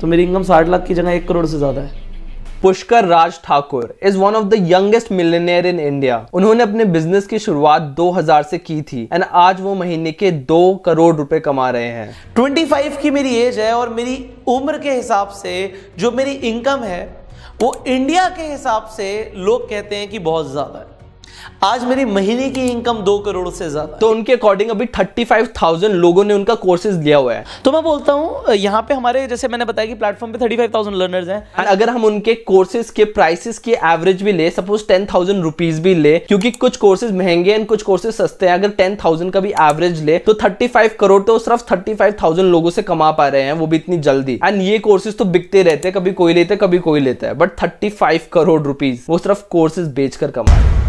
तो मेरी इनकम साठ लाख की जगह एक करोड़ से ज़्यादा है। Pushkar Raj Thakur is one of the youngest millionaire in India उन्होंने अपने बिज़नेस की शुरुआत 2000 से की थी एंड आज वो महीने के दो करोड़ रुपए कमा रहे हैं। 25 की मेरी एज है और मेरी उम्र के हिसाब से जो मेरी इनकम है वो इंडिया के हिसाब से लोग कहते हैं कि बहुत ज़्यादा है। आज मेरी महीने की इनकम दो करोड़ से ज़्यादा तो उनके अकॉर्डिंग अभी थर्टी फाइव थाउज़ेंड लोगों ने उनका कोर्सेज लिया हुआ है। तो मैं बोलता हूँ यहाँ पे हमारे जैसे मैंने बताया कि प्लेटफॉर्म पे थर्टी फाइव थाउज़ेंड लर्नर्स हैं। एंड अगर हम उनके कोर्सेज के प्राइसेस के एवरेज भी ले सपोज़ टेन थाउज़ेंड रुपीज़ भी ले क्योंकि कुछ कोर्सेज महँगे हैं कुछ कोर्सेज सस्ते हैं अगर टेन थाउज़ेंड का भी एवरेज ले तो थर्टी फाइव करोड़ तो सिर्फ़ थर्टी फाइव थाउज़ेंड लोगों से कमा पा रहे हैं वो भी इतनी जल्दी। एंड ये कोर्सेज तो बिकते रहते हैं कभी कोई लेते कभी कोई लेता है but thirty five crore rupees वो सिर्फ़ कोर्सेज बेचकर कमा रहे हैं।